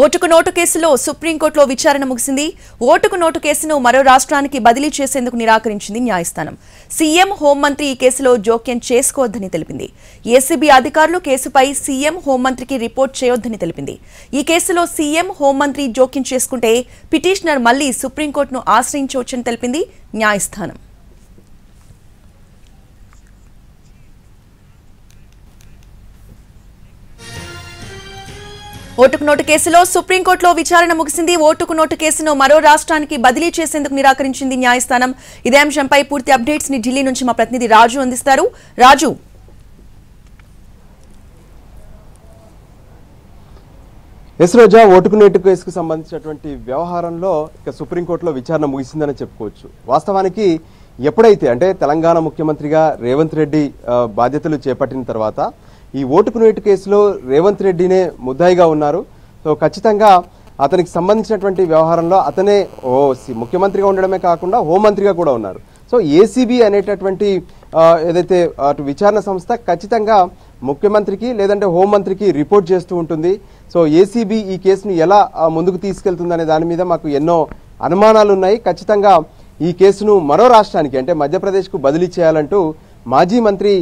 ఓటుకు నోటు కేసులో సుప్రీంకోర్టులో విచారణ ముగిసింది. ఓటుకు నోటు కేసును మరో రాష్ట్రానికి బదిలీ చేసేందుకు నిరాకరించింది న్యాయస్థానం. సీఎం హోంమంత్రి ఈ కేసులో జోక్యం చేసుకోవద్దని తెలిపింది. ఏసీబీ అధికారులు కేసుపై సీఎం హోంమంత్రికి రిపోర్ట్ చేయొద్దని తెలిపింది. ఈ కేసులో సీఎం హోంమంత్రి జోక్యం చేసుకుంటే పిటిషనర్ మళ్ళీ సుప్రీంకోర్టును ఆశ్రయించవచ్చని తెలిపింది న్యాయస్థానం. ఓటుకు నోటు కేసులో సుప్రీంకోర్టులో విచారణ ముగిసింది. ఓటుకు నోటు కేసును మరో రాష్ట్రానికి బదిలీ చేసేందుకు నిరాకరించింది న్యాయస్థానం. ఇదే అంశంపై పూర్తి అప్డేట్స్ని ఢిల్లీ నుంచి మా ప్రతినిధి రాజు అందిస్తారు. రాజు. ఎస్ రోజా ఓటుకు నేటు కేసుకు సంబంధించినటువంటి వ్యవహారంలో ఇక సుప్రీంకోర్టులో విచారణ ముగిసిందని చెప్పుకోవచ్చు. వాస్తవానికి ఎప్పుడైతే అంటే తెలంగాణ ముఖ్యమంత్రిగా రేవంత్ రెడ్డి బాధ్యతలు చేపట్టిన తర్వాత ఈ ఓటుకు నోటు కేసులో రేవంత్ రెడ్డినే ముద్దాయిగా ఉన్నారు. సో ఖచ్చితంగా అతనికి సంబంధించినటువంటి వ్యవహారంలో అతనే ఓ సి- ముఖ్యమంత్రిగా ఉండడమే కాకుండా హోంమంత్రిగా కూడా ఉన్నారు. సో ఏసీబీ అనేటటువంటి ఏదైతే అటు విచారణ సంస్థ ఖచ్చితంగా ముఖ్యమంత్రికి లేదంటే హోంమంత్రికి రిపోర్ట్ చేస్తూ ఉంటుంది. సో ఏసీబీ ఈ కేసును ఎలా ముందుకు తీసుకెళ్తుందనే దాని మీద మాకు ఎన్నో అనుమానాలు ఉన్నాయి ఖచ్చితంగా ఈ కేసును మరో రాష్ట్రానికి అంటే మధ్యప్రదేశ్కు బదిలీ చేయాలంటూ మాజీ మంత్రి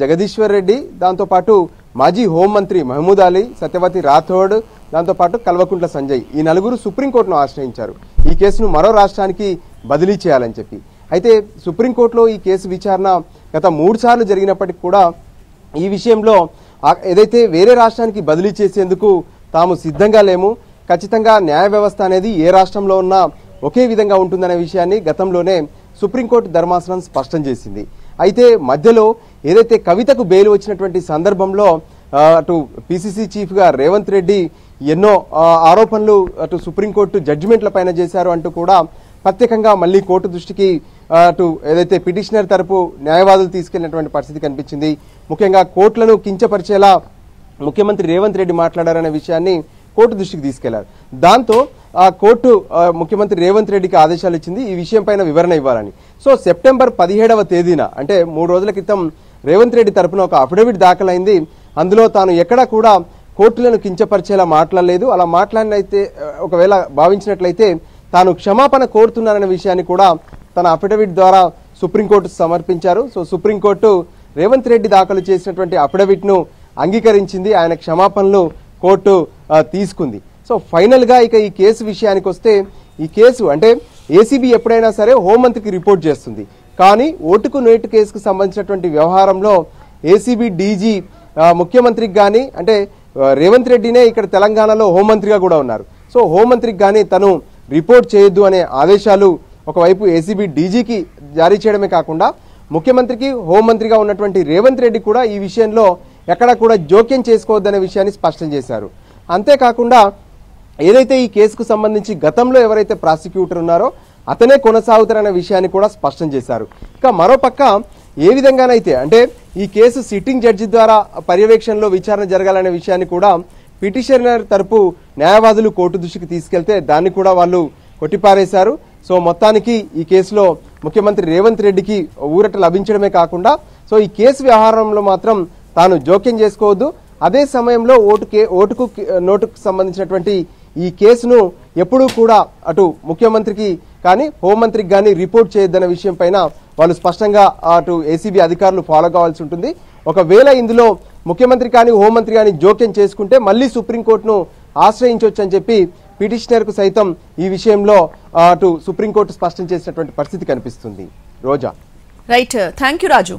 జగదీశ్వర్ రెడ్డి దాంతోపాటు మాజీ హోంమంత్రి మహమూద్ అలీ సత్యవతి రాథోడ్ దాంతోపాటు కల్వకుంట్ల సంజయ్ ఈ నలుగురు సుప్రీంకోర్టును ఆశ్రయించారు. ఈ కేసును మరో రాష్ట్రానికి బదిలీ చేయాలని చెప్పి. అయితే సుప్రీంకోర్టులో ఈ కేసు విచారణ గత మూడు సార్లు జరిగినప్పటికీ కూడా ఈ విషయంలో ఏదైతే వేరే రాష్ట్రానికి బదిలీ చేసేందుకు తాము సిద్ధంగా లేము ఖచ్చితంగా న్యాయ వ్యవస్థ అనేది ఏ రాష్ట్రంలో ఉన్నా ఒకే విధంగా ఉంటుందనే విషయాన్ని గతంలోనే సుప్రీంకోర్టు ధర్మాసనం స్పష్టం చేసింది. అయితే మధ్యలో ఏదైతే కవితకు బెయిల్ వచ్చినటువంటి సందర్భంలో అటు పిసిసి చీఫ్గా రేవంత్ రెడ్డి ఎన్నో ఆరోపణలు అటు సుప్రీంకోర్టు జడ్జిమెంట్ల పైన చేశారు అంటూ కూడా ప్రత్యేకంగా మళ్ళీ కోర్టు దృష్టికి అటు ఏదైతే పిటిషనర్ తరపు న్యాయవాదులు తీసుకెళ్ళినటువంటి పరిస్థితి కనిపించింది. ముఖ్యంగా కోర్టులను కించపరిచేలా ముఖ్యమంత్రి రేవంత్ రెడ్డి మాట్లాడారనే విషయాన్ని కోర్టు దృష్టికి తీసుకెళ్ళారు. దాంతో ఆ కోర్టు ముఖ్యమంత్రి రేవంత్ రెడ్డికి ఆదేశాలు ఇచ్చింది. ఈ విషయం పైన వివరణ ఇవ్వాలని. సో సెప్టెంబర్ పదిహేడవ తేదీన అంటే మూడు రోజుల క్రితం రేవంత్ రెడ్డి తరపున ఒక అఫిడవిట్ దాఖలైంది. అందులో తాను ఎక్కడా కూడా కోర్టులను కించపరిచేలా మాట్లాడలేదు. అలా మాట్లాడినైతే ఒకవేళ భావించినట్లయితే తాను క్షమాపణ కోరుతున్నాననే విషయాన్ని కూడా తన అఫిడవిట్ ద్వారా సుప్రీంకోర్టు సమర్పించారు. సో సుప్రీంకోర్టు రేవంత్ రెడ్డి దాఖలు చేసినటువంటి అఫిడవిట్ను అంగీకరించింది. ఆయన క్షమాపణలు కోర్టు తీసుకుంది. సో ఫైనల్గా ఇక ఈ కేసు విషయానికి వస్తే ఈ కేసు అంటే ఏసీబీ ఎప్పుడైనా సరే హోంమంత్రికి రిపోర్ట్ చేస్తుంది. కానీ ఓటుకు నేటు కేసుకు సంబంధించినటువంటి వ్యవహారంలో ఏసీబీ డీజీ ముఖ్యమంత్రికి కానీ అంటే రేవంత్ రెడ్డినే ఇక్కడ తెలంగాణలో హోంమంత్రిగా కూడా ఉన్నారు. సో హోంమంత్రికి కానీ తను రిపోర్ట్ చేయొద్దు అనే ఆదేశాలు ఒకవైపు ఏసీబీ డీజీకి జారీ చేయడమే కాకుండా ముఖ్యమంత్రికి హోంమంత్రిగా ఉన్నటువంటి రేవంత్ రెడ్డి కూడా ఈ విషయంలో ఎక్కడా కూడా జోక్యం చేసుకోవద్దనే విషయాన్ని స్పష్టం చేశారు. అంతేకాకుండా ఏదైతే ఈ కేసుకు సంబంధించి గతంలో ఎవరైతే ప్రాసిక్యూటర్ ఉన్నారో అతనే కొనసాగుతారనే విషయాన్ని కూడా స్పష్టం చేశారు. ఇక మరోపక్క ఏ విధంగానైతే అంటే ఈ కేసు సిట్టింగ్ జడ్జి ద్వారా పర్యవేక్షణలో విచారణ జరగాలనే విషయాన్ని కూడా పిటిషనర్ తరపు న్యాయవాదులు కోర్టు దృష్టికి తీసుకెళ్తే దాన్ని కూడా వాళ్ళు కొట్టిపారేశారు. సో మొత్తానికి ఈ కేసులో ముఖ్యమంత్రి రేవంత్ రెడ్డికి ఊరట లభించడమే కాకుండా సో ఈ కేసు వ్యవహారంలో మాత్రం తాను జోక్యం చేసుకోవద్దు. అదే సమయంలో ఓటు కే ఓటుకు నోటుకు సంబంధించినటువంటి ఈ కేసును ఎప్పుడూ కూడా అటు ముఖ్యమంత్రికి కానీ హోంమంత్రికి కానీ రిపోర్ట్ చేయొద్దన్న విషయం పైన వాళ్ళు స్పష్టంగా అటు ఏసీబీ అధికారులు ఫాలో కావాల్సి ఉంటుంది. ఒకవేళ ఇందులో ముఖ్యమంత్రి కానీ హోంమంత్రి కానీ జోక్యం చేసుకుంటే మళ్ళీ సుప్రీంకోర్టును ఆశ్రయించవచ్చు అని చెప్పి పిటిషనర్కు సైతం ఈ విషయంలో అటు సుప్రీంకోర్టు స్పష్టం చేసినటువంటి పరిస్థితి కనిపిస్తుంది. Roja. Right. Thank you Raju.